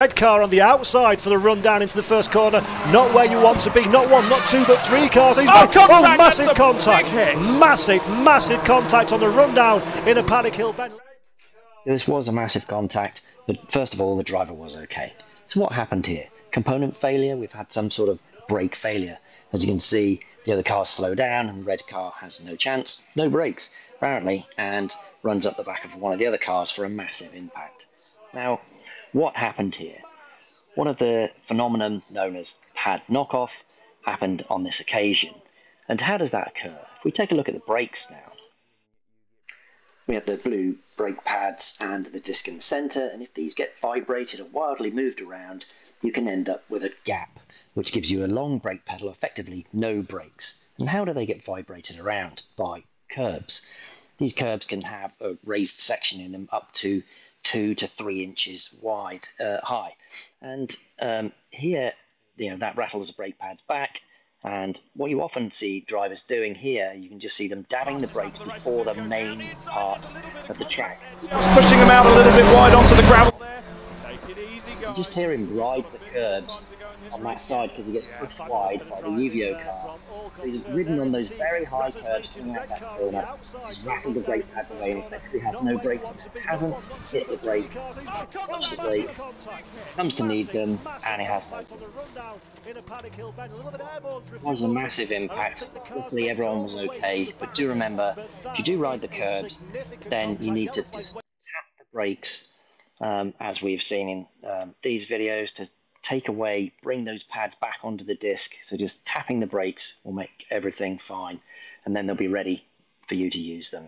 Red car on the outside for the run down into the first corner. Not where you want to be. Not one, not two, but three cars. He's Oh, contact, oh that's massive a contact. big hit. Massive, massive contact on the run down in a Paddock Hill bend. This was a massive contact, but first of all, the driver was okay. So what happened here? Component failure, we've had some sort of brake failure. As you can see, the other cars slow down and the red car has no chance, no brakes, apparently, and runs up the back of one of the other cars for a massive impact. Now, what happened here? One of the phenomenon known as pad knockoff happened on this occasion. And how does that occur? If we take a look at the brakes now, we have the blue brake pads and the disc in the center, and if these get vibrated or wildly moved around, you can end up with a gap, which gives you a long brake pedal, effectively no brakes. And how do they get vibrated around? By curbs. These curbs can have a raised section in them up to two to three inches wide, uh, high, and um, here, you know, that rattles the brake pads back, and what you often see drivers doing here, you can just see them dabbing the brakes before the main part of the track. Just pushing them out a little bit wide onto the gravel there. Take it easy, You guys. just hear him ride the curbs on that side because he gets pushed wide by the UVO car. So he's ridden on those very high curbs coming out that corner. He's rattled the brake pads away and effectively has no brakes. Hasn't hit the brakes, touched the brakes, comes to need them, and he has no brakes. It was a massive impact. Luckily, everyone was okay. But do remember, if you do ride the curbs, then you need to just tap the brakes, um, as we've seen in um, these videos, to take away, bring those pads back onto the disc. So just tapping the brakes will make everything fine, and then they'll be ready for you to use them.